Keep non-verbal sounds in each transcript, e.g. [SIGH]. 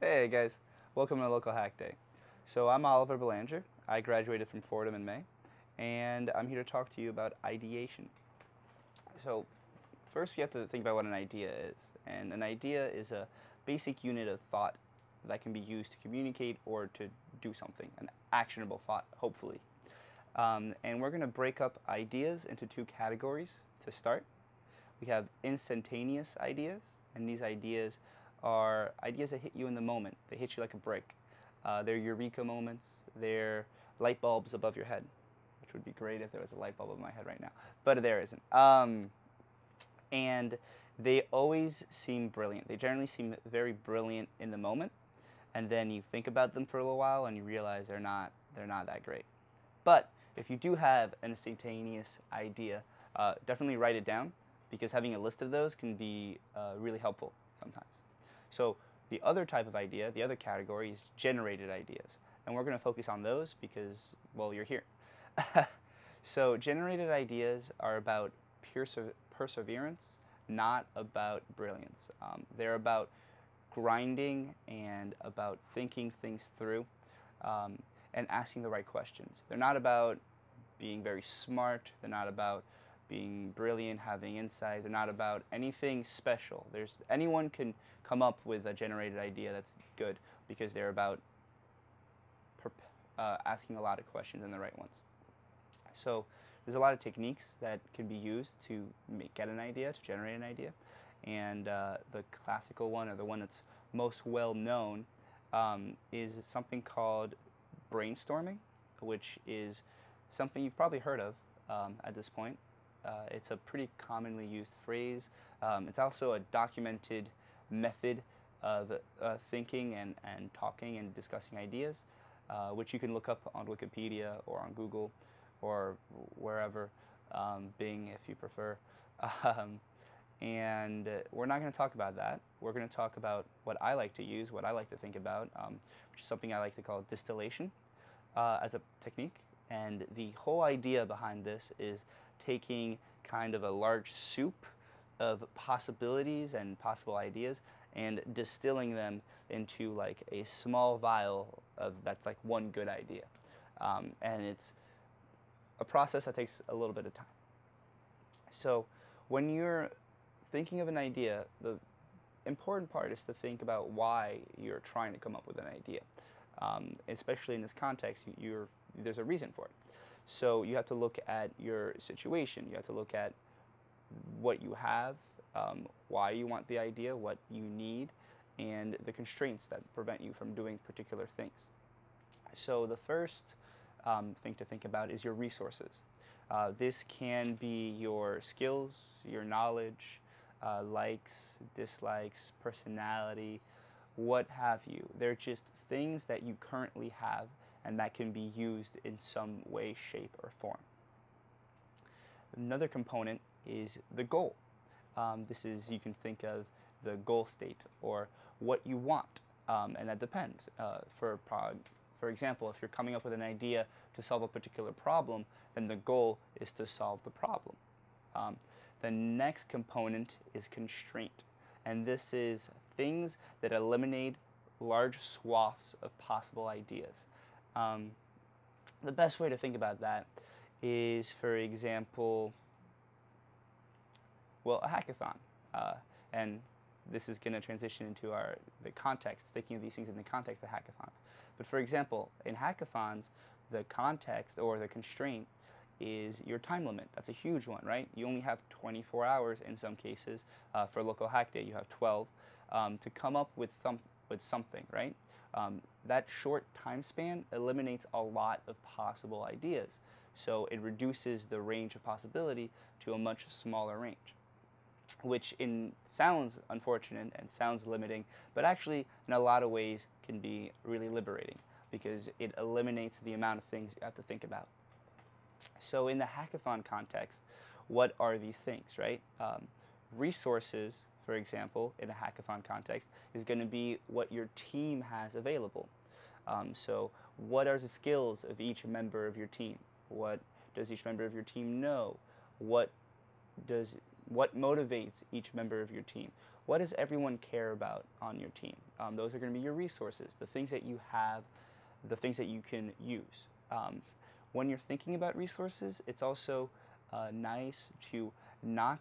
Hey guys, welcome to Local Hack Day. So I'm Oliver Belanger. I graduated from Fordham in May, and I'm here to talk to you about ideation. So first we have to think about what an idea is. And an idea is a basic unit of thought that can be used to communicate or to do something, an actionable thought, hopefully. Um, and we're going to break up ideas into two categories to start. We have instantaneous ideas, and these ideas are ideas that hit you in the moment. They hit you like a brick. Uh, they're eureka moments. They're light bulbs above your head, which would be great if there was a light bulb above my head right now, but there isn't. Um, and they always seem brilliant. They generally seem very brilliant in the moment, and then you think about them for a little while and you realize they're not they're not that great. But if you do have an instantaneous idea, uh, definitely write it down because having a list of those can be uh, really helpful sometimes. So the other type of idea, the other category is generated ideas. And we're going to focus on those because, well, you're here. [LAUGHS] so generated ideas are about perseverance, not about brilliance. Um, they're about grinding and about thinking things through um, and asking the right questions. They're not about being very smart. They're not about being brilliant, having insight. They're not about anything special. There's anyone can come up with a generated idea that's good because they're about uh, asking a lot of questions and the right ones. So there's a lot of techniques that can be used to make, get an idea, to generate an idea. And uh, the classical one, or the one that's most well known, um, is something called brainstorming, which is something you've probably heard of um, at this point. Uh, it's a pretty commonly used phrase. Um, it's also a documented method of uh, thinking and, and talking and discussing ideas, uh, which you can look up on Wikipedia or on Google or wherever, um, Bing if you prefer. Um, and we're not going to talk about that. We're going to talk about what I like to use, what I like to think about, um, which is something I like to call distillation uh, as a technique. And the whole idea behind this is taking kind of a large soup of possibilities and possible ideas and distilling them into like a small vial of that's like one good idea. Um, and it's a process that takes a little bit of time. So when you're thinking of an idea, the important part is to think about why you're trying to come up with an idea. Um, especially in this context, there's a reason for it. So you have to look at your situation. You have to look at what you have, um, why you want the idea, what you need, and the constraints that prevent you from doing particular things. So the first um, thing to think about is your resources. Uh, this can be your skills, your knowledge, uh, likes, dislikes, personality, what have you. They're just things that you currently have and that can be used in some way, shape, or form. Another component is the goal. Um, this is, you can think of the goal state or what you want, um, and that depends. Uh, for, for example, if you're coming up with an idea to solve a particular problem, then the goal is to solve the problem. Um, the next component is constraint, and this is things that eliminate large swaths of possible ideas. Um, the best way to think about that is, for example, well, a hackathon. Uh, and this is going to transition into our the context, thinking of these things in the context of hackathons. But for example, in hackathons, the context or the constraint is your time limit. That's a huge one, right? You only have 24 hours in some cases. Uh, for local hack day, you have 12 um, to come up with, some, with something, right? Um, that short time span eliminates a lot of possible ideas. So it reduces the range of possibility to a much smaller range which in sounds unfortunate and sounds limiting, but actually in a lot of ways can be really liberating because it eliminates the amount of things you have to think about. So in the hackathon context, what are these things, right? Um, resources, for example, in a hackathon context, is going to be what your team has available. Um, so what are the skills of each member of your team? What does each member of your team know? What does what motivates each member of your team? What does everyone care about on your team? Um, those are going to be your resources, the things that you have, the things that you can use. Um, when you're thinking about resources, it's also uh, nice to not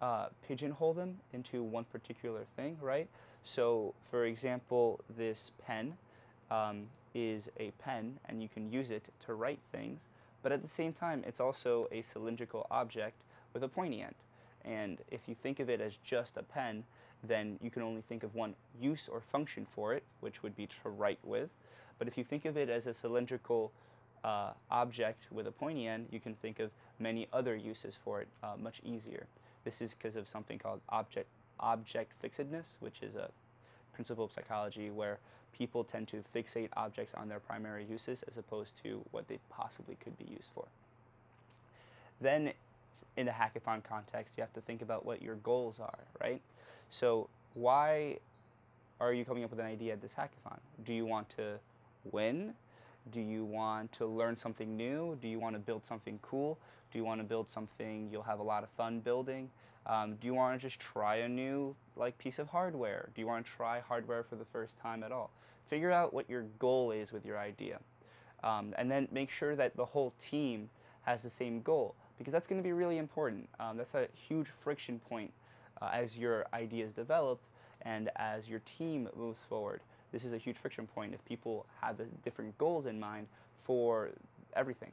uh, pigeonhole them into one particular thing, right? So, for example, this pen um, is a pen and you can use it to write things, but at the same time, it's also a cylindrical object with a pointy end. And if you think of it as just a pen, then you can only think of one use or function for it, which would be to write with. But if you think of it as a cylindrical uh, object with a pointy end, you can think of many other uses for it uh, much easier. This is because of something called object object fixedness, which is a principle of psychology where people tend to fixate objects on their primary uses as opposed to what they possibly could be used for. Then, in the hackathon context, you have to think about what your goals are, right? So, why are you coming up with an idea at this hackathon? Do you want to win? Do you want to learn something new? Do you want to build something cool? Do you want to build something you'll have a lot of fun building? Um, do you want to just try a new like piece of hardware? Do you want to try hardware for the first time at all? Figure out what your goal is with your idea, um, and then make sure that the whole team has the same goal because that's going to be really important. Um, that's a huge friction point uh, as your ideas develop and as your team moves forward this is a huge friction point if people have different goals in mind for everything.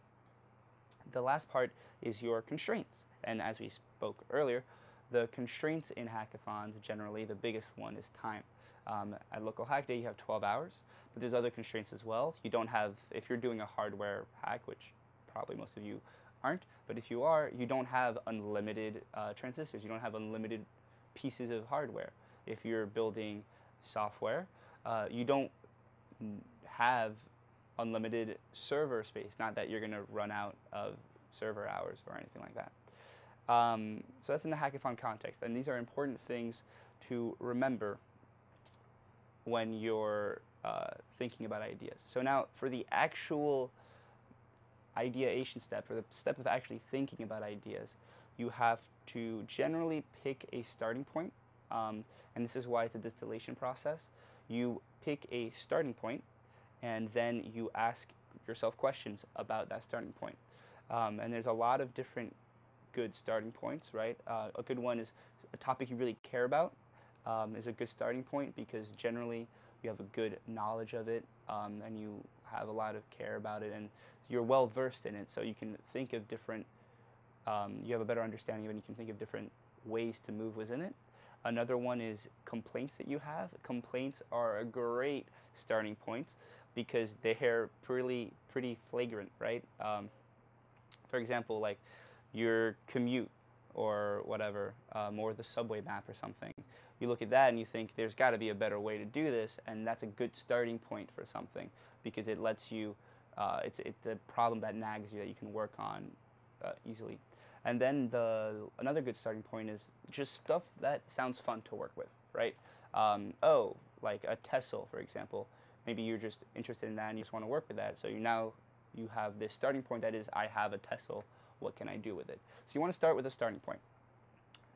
The last part is your constraints. And as we spoke earlier, the constraints in hackathons, generally, the biggest one is time. Um, at Local Hack Day, you have 12 hours, but there's other constraints as well. You don't have, if you're doing a hardware hack, which probably most of you aren't, but if you are, you don't have unlimited uh, transistors. You don't have unlimited pieces of hardware. If you're building software, uh, you don't have unlimited server space. Not that you're going to run out of server hours or anything like that. Um, so that's in the hackathon context, and these are important things to remember when you're uh, thinking about ideas. So now for the actual ideation step, or the step of actually thinking about ideas, you have to generally pick a starting point, um, and this is why it's a distillation process you pick a starting point and then you ask yourself questions about that starting point. Um, and there's a lot of different good starting points, right? Uh, a good one is a topic you really care about um, is a good starting point because generally you have a good knowledge of it um, and you have a lot of care about it and you're well versed in it so you can think of different um, you have a better understanding of it and you can think of different ways to move within it Another one is complaints that you have. Complaints are a great starting point because they're pretty pretty flagrant, right? Um, for example, like your commute or whatever, um, or the subway map or something. You look at that and you think there's got to be a better way to do this, and that's a good starting point for something because it lets you. Uh, it's it's a problem that nags you that you can work on uh, easily. And then the another good starting point is just stuff that sounds fun to work with, right? Um, oh, like a Tessel, for example. Maybe you're just interested in that and you just want to work with that. So you now you have this starting point that is, I have a Tessel. What can I do with it? So you want to start with a starting point.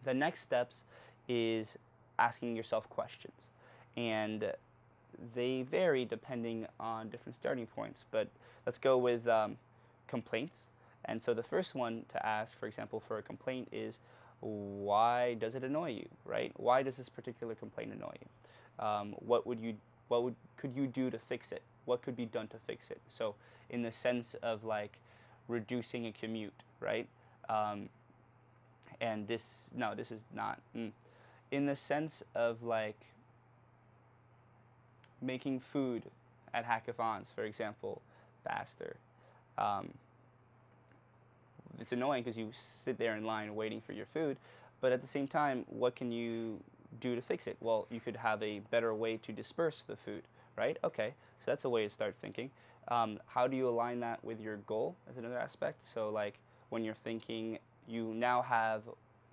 The next steps is asking yourself questions, and they vary depending on different starting points. But let's go with um, complaints. And so the first one to ask, for example, for a complaint is, why does it annoy you, right? Why does this particular complaint annoy you? Um, what would you, what would, could you do to fix it? What could be done to fix it? So in the sense of like reducing a commute, right? Um, and this, no, this is not. Mm. In the sense of like making food at hackathons, for example, faster. Um, it's annoying because you sit there in line waiting for your food, but at the same time, what can you do to fix it? Well, you could have a better way to disperse the food, right? Okay, so that's a way to start thinking. Um, how do you align that with your goal as another aspect? So, like when you're thinking, you now have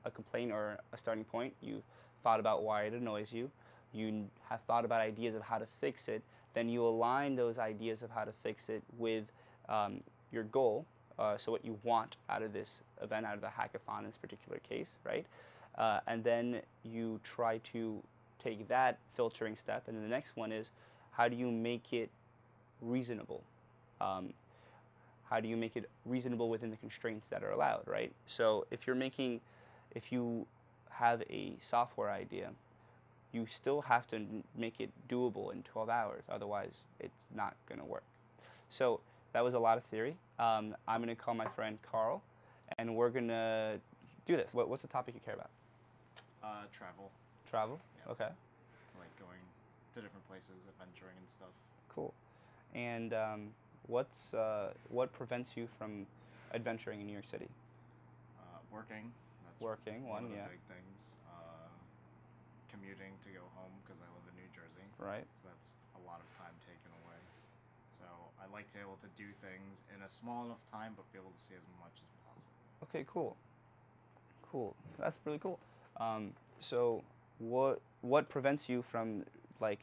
a complaint or a starting point. You've thought about why it annoys you. You have thought about ideas of how to fix it. Then you align those ideas of how to fix it with um, your goal Uh, so what you want out of this event, out of the hackathon in this particular case, right? Uh, and then you try to take that filtering step, and then the next one is how do you make it reasonable? Um, how do you make it reasonable within the constraints that are allowed, right? So if you're making, if you have a software idea, you still have to make it doable in 12 hours. Otherwise, it's not going to work. So that was a lot of theory. Um, I'm going to call my friend Carl, and we're going to do this. What, what's the topic you care about? Uh, travel, Travel? Yeah. Okay, like going to different places, adventuring and stuff. cool. And um, what's, uh, what prevents you from adventuring in New York City? Uh, working. That's Working, one, of the yeah. big things. Uh, commuting to go home because I live in New Jersey. Right? So that's a lot of time taken away. So I like to be able to do things in a small enough time, but be able to see as much as possible. Okay, cool. Cool. That's really cool. Um, so, what what prevents you from like,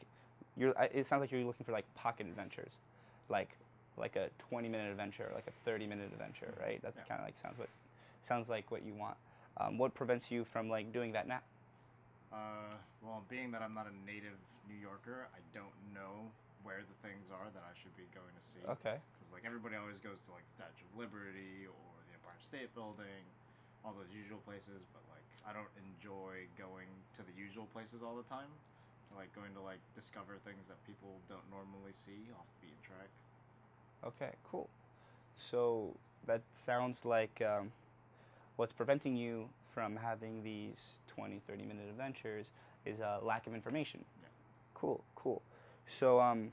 you're? It sounds like you're looking for like pocket adventures, like like a 20 minute adventure, like a 30 minute adventure, right? That's Yeah. kind of like sounds what sounds like what you want. Um, what prevents you from like doing that now? Uh, well, being that I'm not a native New Yorker, I don't know where the things are that I should be going to see. Okay. Because like everybody always goes to like the Statue of Liberty or the Empire State Building, all those usual places. But like I don't enjoy going to the usual places all the time. I like going to like discover things that people don't normally see off the beaten track. Okay, cool. So that sounds like um, what's preventing you from having these 20, 30 minute adventures is a lack of information. Yeah. Cool, cool. So um,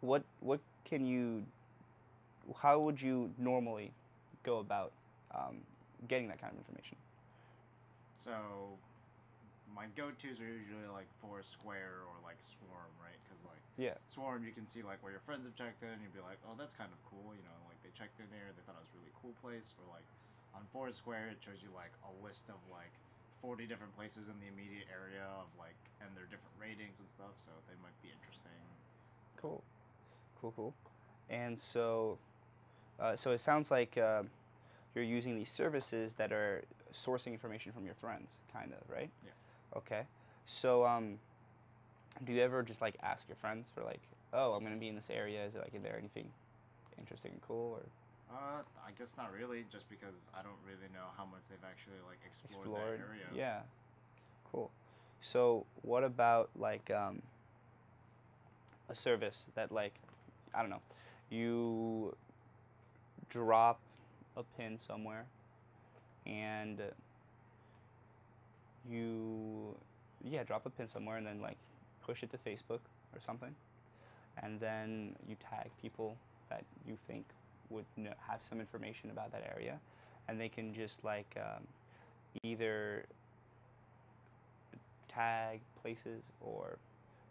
what what can you? How would you normally go about um, getting that kind of information? So my go-tos are usually like Foursquare or like Swarm, right? Because like Yeah. Swarm, you can see like where your friends have checked in. You'd be like, oh, that's kind of cool. You know, like they checked in there. They thought it was a really cool place. Or like on Foursquare, it shows you like a list of like 40 different places in the immediate area of like and their different ratings and stuff. So they might be interesting. Cool, cool, cool. And so, uh, so it sounds like uh, you're using these services that are sourcing information from your friends, kind of, right? Yeah. Okay. So, um, do you ever just like ask your friends for like, oh, I'm gonna be in this area. Is it like, is there anything interesting and cool, or Uh, I guess not really, just because I don't really know how much they've actually like explored, explored? that area. Yeah. Cool. So, what about like um, a service that like, I don't know, you drop a pin somewhere, and you, yeah, drop a pin somewhere, and then like push it to Facebook or something, and then you tag people that you think would kn- have some information about that area, and they can just like um, either tag places or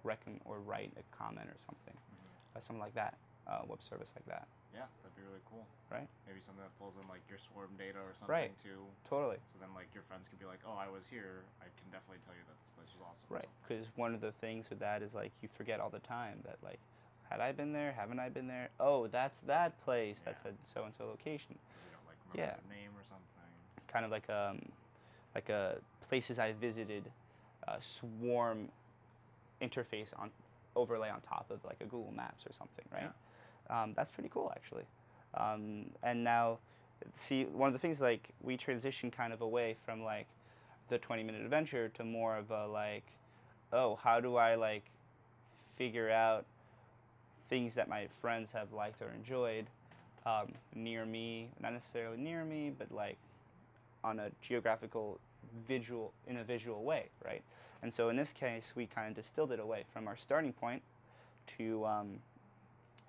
reckon or write a comment or something, Mhm. uh, something like that, uh, web service like that. Yeah, that'd be really cool. Right. Maybe something that pulls in like your swarm data or something Right. too. Totally. So then like your friends could be like, oh, I was here. I can definitely tell you that this place is awesome. Right. Because one of the things with that is like you forget all the time that like, had I been there? Haven't I been there? Oh, that's that place. That's Yeah. a so and so location. You don't like remember Yeah. name or something. Kind of like um, like a places I visited, uh, swarm interface on overlay on top of like a Google Maps or something, right? Um, that's pretty cool actually. Um, and now, see, one of the things like we transition kind of away from like the 20 minute adventure to more of a like, oh, how do I like figure out things that my friends have liked or enjoyed um, near me, not necessarily near me, but like on a geographical visual in a visual way, right? And so in this case, we kind of distilled it away from our starting point to um,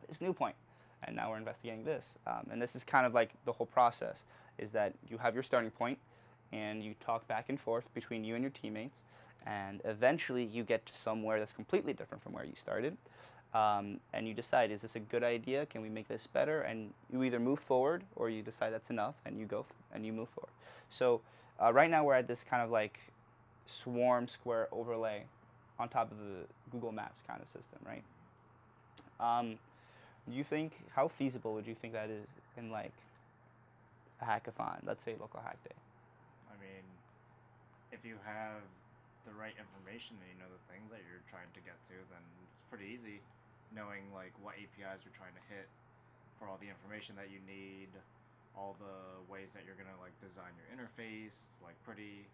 this new point, and now we're investigating this. Um, and this is kind of like the whole process: is that you have your starting point, and you talk back and forth between you and your teammates, and eventually you get to somewhere that's completely different from where you started. Um, and you decide, is this a good idea? Can we make this better? And you either move forward or you decide that's enough and you go and you move forward. So uh, right now we're at this kind of like swarm square overlay on top of the Google Maps kind of system, right? Um, do you think how feasible would you think that is in like a hackathon? Let's say local hack day. I mean, if you have the right information and you know the things that you're trying to get to, then it's pretty easy knowing like what APIs you're trying to hit for all the information that you need, all the ways that you're gonna like design your interface. It's like pretty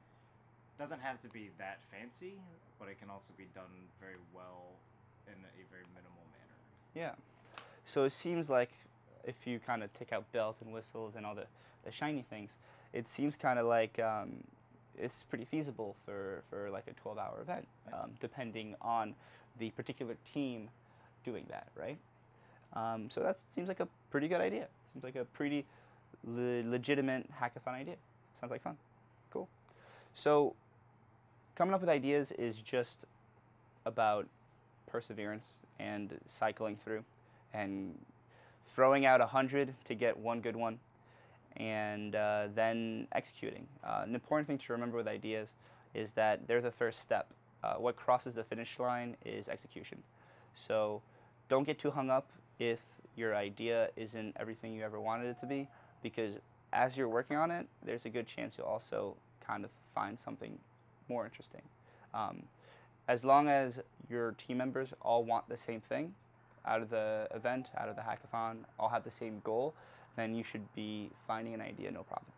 doesn't have to be that fancy, but it can also be done very well in a very minimal manner. Yeah. So it seems like if you kind of take out bells and whistles and all the, the shiny things, it seems kind of like um, it's pretty feasible for, for like a 12 hour event, um, depending on the particular team doing that, right? Um, so that seems like a pretty good idea. Seems like a pretty le- legitimate hackathon idea. Sounds like fun. Cool. So coming up with ideas is just about perseverance and cycling through and throwing out a hundred to get one good one and uh, then executing. Uh, an important thing to remember with ideas is that they're the first step. Uh, what crosses the finish line is execution. So don't get too hung up if your idea isn't everything you ever wanted it to be, because as you're working on it, there's a good chance you'll also kind of find something more interesting. Um, as long as your team members all want the same thing out of the event, out of the hackathon, all have the same goal, then you should be finding an idea no problem.